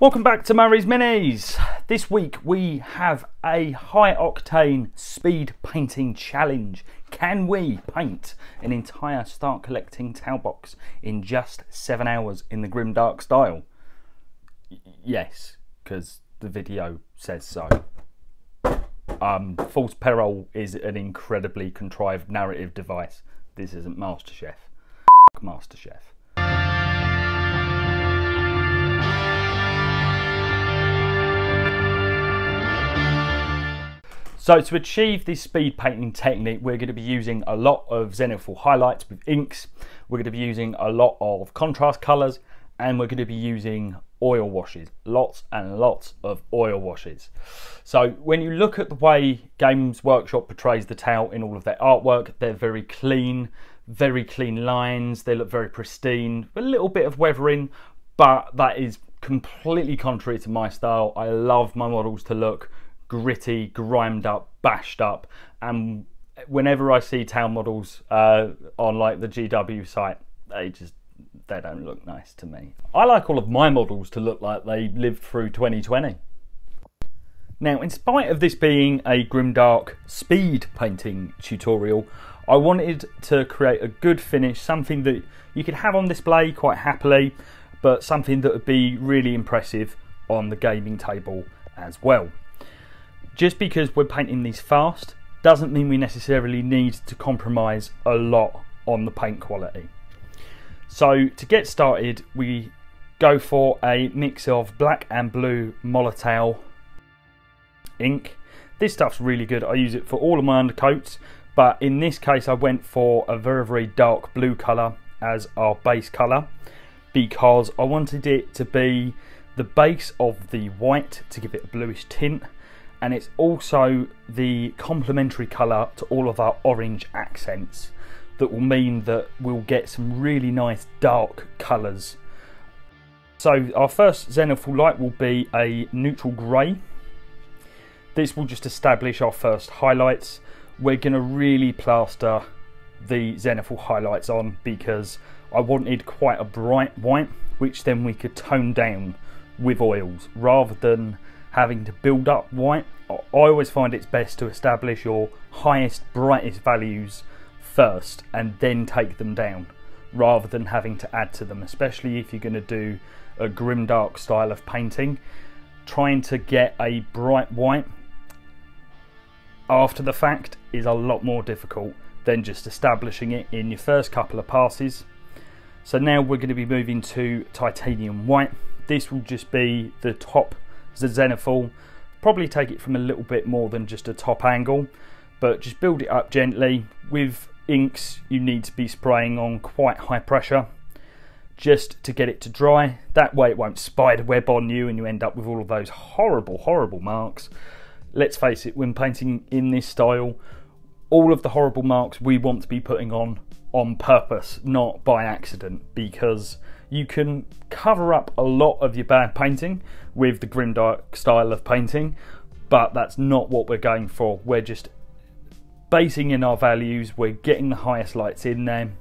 Welcome back to Murray's Minis. This week we have a high octane speed painting challenge. Can we paint an entire start collecting Tau box in just seven hours in the grim dark style? Y- yes, because the video says so. Um, False Peril is an incredibly contrived narrative device. This isn't MasterChef. MasterChef. So to achieve this speed painting technique, we're going to be using a lot of zenithal highlights with inks. We're going to be using a lot of contrast colors and we're going to be using oil washes, lots and lots of oil washes. So when you look at the way Games Workshop portrays the Tau in all of their artwork, they're very clean, very clean lines, they look very pristine, a little bit of weathering, but that is completely contrary to my style. I love my models to look gritty, grimed up, bashed up, and whenever I see Tau models uh, on like the GW site, they just they don't look nice to me. I like all of my models to look like they lived through 2020. Now, in spite of this being a grimdark speed painting tutorial, I wanted to create a good finish, something that you could have on display quite happily, but something that would be really impressive on the gaming table as well. Just because we're painting these fast doesn't mean we necessarily need to compromise a lot on the paint quality. So to get started, we go for a mix of black and blue Molotow ink. This stuff's really good. I use it for all of my undercoats, but in this case I went for a very, very dark blue colour as our base colour because I wanted it to be the base of the white to give it a bluish tint and it's also the complementary colour to all of our orange accents that will mean that we'll get some really nice dark colours. So our first zenithal light will be a neutral grey. This will just establish our first highlights. We're going to really plaster the zenithal highlights on because I wanted quite a bright white which then we could tone down with oils rather than having to build up white. I always find it's best to establish your highest, brightest values first and then take them down rather than having to add to them, especially if you're going to do a grimdark style of painting. Trying to get a bright white after the fact is a lot more difficult than just establishing it in your first couple of passes. So now we're going to be moving to titanium white. This will just be the top the zenithal. Probably take it from a little bit more than just a top angle, but just build it up gently. With inks, you need to be spraying on quite high pressure just to get it to dry. That way it won't spider web on you and you end up with all of those horrible, horrible marks. Let's face it, when painting in this style, all of the horrible marks we want to be putting on on purpose, not by accident, because you can cover up a lot of your bad painting with the grimdark style of painting, but that's not what we're going for. We're just basing in our values, we're getting the highest lights in there,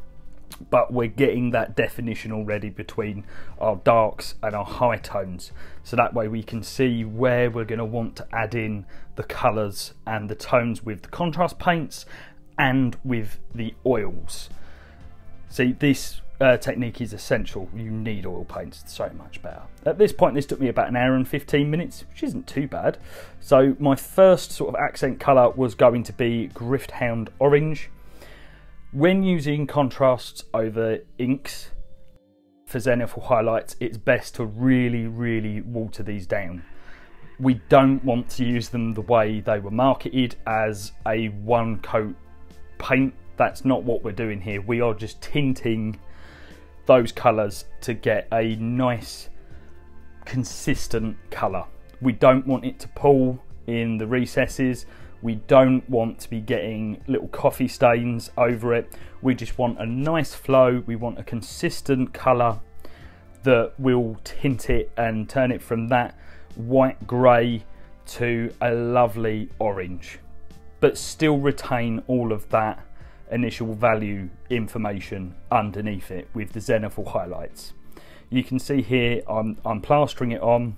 but we're getting that definition already between our darks and our high tones. So that way we can see where we're going to want to add in the colours and the tones with the contrast paints and with the oils. See, this uh, technique is essential. You need oil paints so much better. At this point, this took me about an hour and 15 minutes, which isn't too bad. So my first sort of accent colour was going to be Gryph-hound Orange. When using contrasts over inks for zenithal highlights, it's best to really, really water these down. We don't want to use them the way they were marketed as a one coat paint. That's not what we're doing here. We are just tinting those colours to get a nice consistent colour. We don't want it to pull in the recesses. We don't want to be getting little coffee stains over it. We just want a nice flow. We want a consistent colour that will tint it and turn it from that white grey to a lovely orange, but still retain all of that initial value information underneath it with the zenithal highlights. You can see here I'm, I'm plastering it on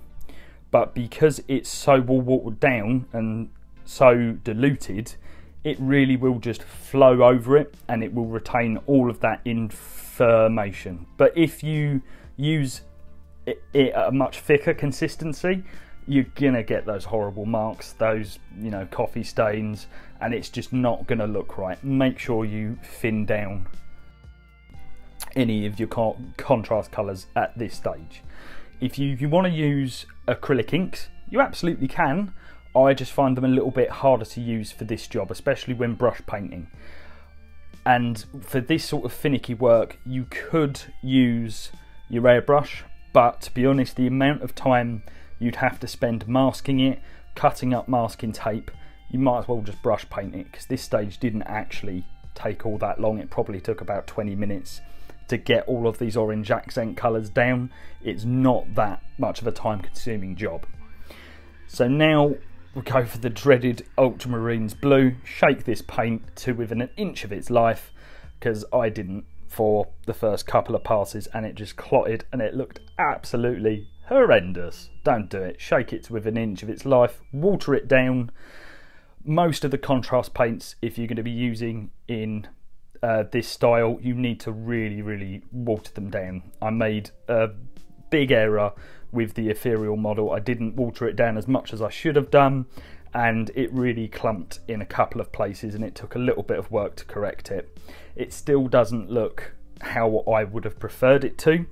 but because it's so well watered down and so diluted, it really will just flow over it and it will retain all of that information. But if you use it, it at a much thicker consistency, you're gonna get those horrible marks, those you know coffee stains, and it's just not gonna look right. Make sure you thin down any of your contrast colours at this stage. If you, you want to use acrylic inks, you absolutely can. I just find them a little bit harder to use for this job, especially when brush painting. And for this sort of finicky work, you could use your airbrush, but to be honest, the amount of time you'd have to spend masking it, cutting up masking tape, you might as well just brush paint it because this stage didn't actually take all that long. It probably took about 20 minutes to get all of these orange accent colours down. It's not that much of a time consuming job. So now we go for the dreaded ultramarines blue. Shake this paint to within an inch of its life because I didn't for the first couple of passes and it just clotted and it looked absolutely horrendous. Don't do it. Shake it to within an inch of its life. Water it down. Most of the contrast paints, if you're going to be using in uh, this style, you need to really, really water them down. I made a big error with the ethereal model. I didn't water it down as much as I should have done, and it really clumped in a couple of places, and it took a little bit of work to correct it. It still doesn't look how I would have preferred it to,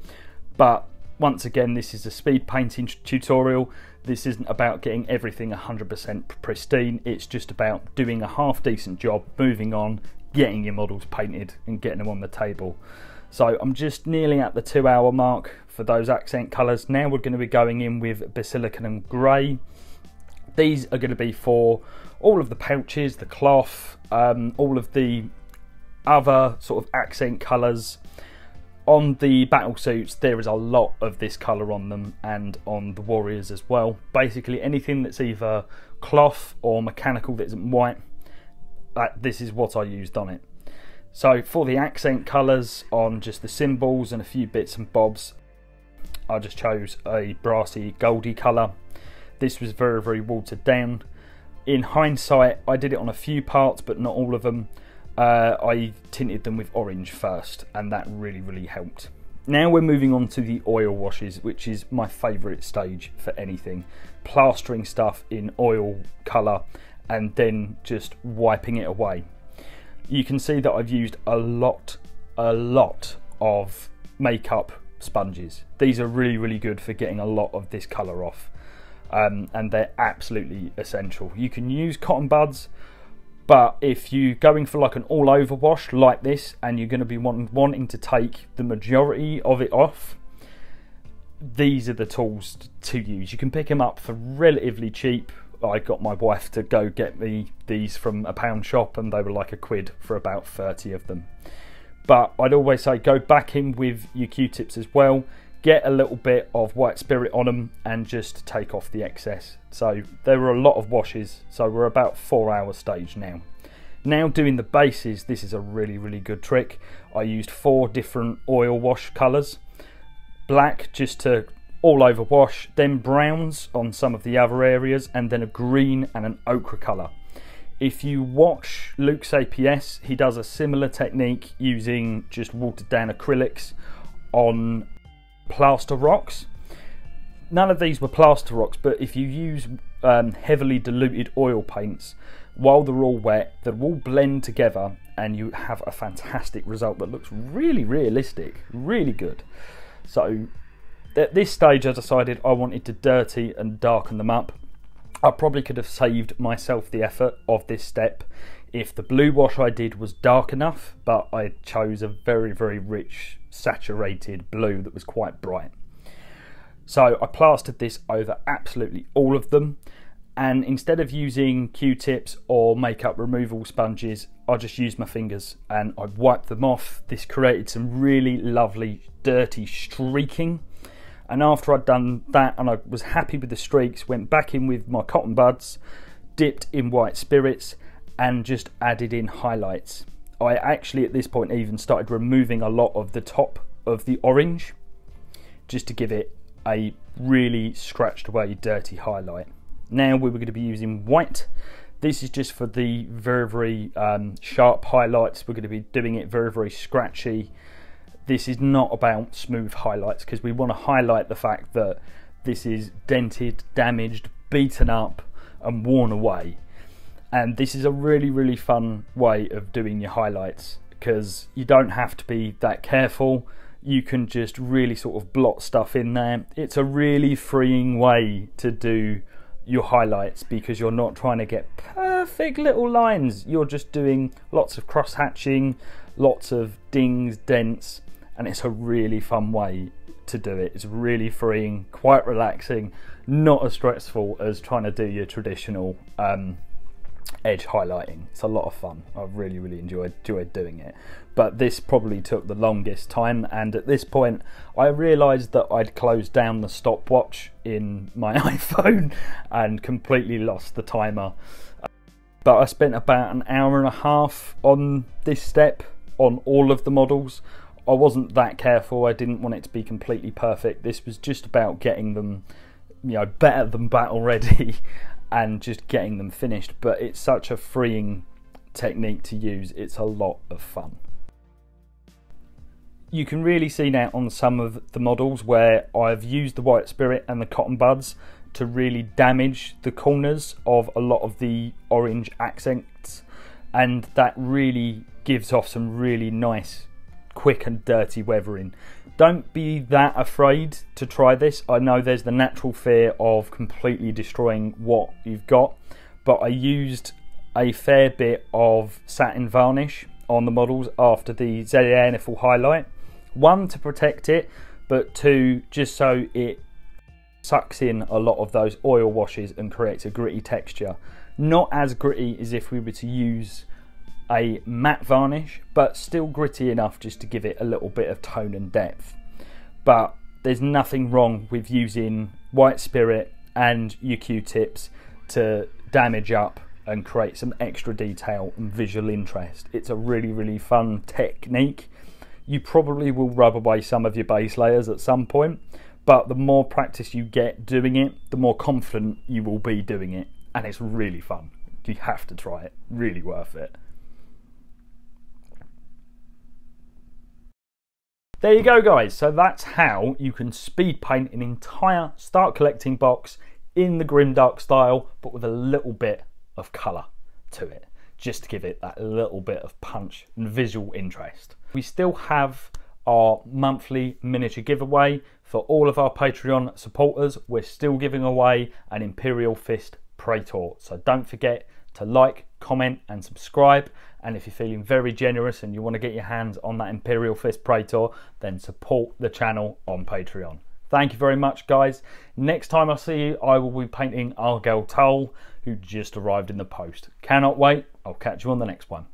but once again, this is a speed painting tutorial. This isn't about getting everything 100% pristine, it's just about doing a half decent job, moving on, getting your models painted and getting them on the table. So I'm just nearly at the two hour mark for those accent colours. Now we're going to be going in with Basilicanum and Grey. These are going to be for all of the pouches, the cloth, um, all of the other sort of accent colours. On the battle suits, there is a lot of this colour on them and on the warriors as well. Basically, anything that's either cloth or mechanical that isn't white that this is what I used on it. So for the accent colours on just the symbols and a few bits and bobs, I just chose a brassy goldy colour. This was very, very watered down. In hindsight, I did it on a few parts, but not all of them. Uh, I tinted them with orange first, and that really, really helped. Now we're moving on to the oil washes, which is my favourite stage for anything. Plastering stuff in oil colour and then just wiping it away. You can see that I've used a lot, a lot of makeup sponges. These are really, really good for getting a lot of this colour off. Um, and they're absolutely essential. You can use cotton buds, but if you're going for like an all over wash like this and you're going to be wanting, wanting to take the majority of it off, these are the tools to use. You can pick them up for relatively cheap I got my wife to go get me these from a pound shop, and they were like a quid for about 30 of them. But I'd always say go back in with your Q-tips as well. Get a little bit of white spirit on them and just take off the excess. So there were a lot of washes, so we're about four hour stage now. Now doing the bases, this is a really, really good trick. I used four different oil wash colours. Black just to all over wash, then browns on some of the other areas, and then a green and an ochre colour. If you watch Luke's APS, he does a similar technique using just watered down acrylics on plaster rocks. None of these were plaster rocks, but if you use um, heavily diluted oil paints, while they're all wet, they will blend together and you have a fantastic result that looks really realistic, really good. So at this stage, I decided I wanted to dirty and darken them up. I probably could have saved myself the effort of this step if the blue wash I did was dark enough, but I chose a very, very rich saturated blue that was quite bright. So I plastered this over absolutely all of them, and instead of using Q-tips or makeup removal sponges, I just used my fingers and I wiped them off. This created some really lovely dirty streaking and after I'd done that and I was happy with the streaks, went back in with my cotton buds, dipped in white spirits, and just added in highlights. I actually at this point even started removing a lot of the top of the orange just to give it a really scratched away dirty highlight. Now we were going to be using white. This is just for the very, very um, sharp highlights. We're going to be doing it very, very scratchy. This is not about smooth highlights because we want to highlight the fact that this is dented, damaged, beaten up and worn away. And this is a really, really fun way of doing your highlights because you don't have to be that careful. You can just really sort of blot stuff in there. It's a really freeing way to do your highlights because you're not trying to get perfect little lines. You're just doing lots of cross hatching, lots of dings, dents, and it's a really fun way to do it. It's really freeing, quite relaxing, not as stressful as trying to do your traditional um, edge highlighting. It's a lot of fun. I really, really enjoyed enjoyed doing it. But this probably took the longest time, and at this point, I realised that I'd closed down the stopwatch in my iPhone and completely lost the timer. But I spent about an hour and a half on this step on all of the models. I wasn't that careful. I didn't want it to be completely perfect. This was just about getting them, you know, better than battle ready and just getting them finished. But it's such a freeing technique to use, it's a lot of fun. You can really see now on some of the models where I've used the white spirit and the cotton buds to really damage the corners of a lot of the orange accents and that really gives off some really nice quick and dirty weathering don't be that afraid to try this. I know there's the natural fear of completely destroying what you've got, but I used a fair bit of satin varnish on the models after the zenithal highlight. One, to protect it, but two, just so it sucks in a lot of those oil washes and creates a gritty texture. Not as gritty as if we were to use a matte varnish, but still gritty enough just to give it a little bit of tone and depth. But there's nothing wrong with using white spirit and your Q-tips to damage up and create some extra detail and visual interest. It's a really, really fun technique. You probably will rub away some of your base layers at some point, but the more practice you get doing it, the more confident you will be doing it. And it's really fun. You have to try it. Really worth it. There you go guys, so that's how you can speed paint an entire start collecting box in the grimdark style, but with a little bit of colour to it, just to give it that little bit of punch and visual interest. We still have our monthly miniature giveaway for all of our Patreon supporters. We're still giving away an Imperial Fist Praetor, so don't forget to like, comment, and subscribe. And if you're feeling very generous and you want to get your hands on that Imperial Fist Praetor, then support the channel on Patreon. Thank you very much, guys. Next time I see you, I will be painting Argel Tal, who just arrived in the post. Cannot wait. I'll catch you on the next one.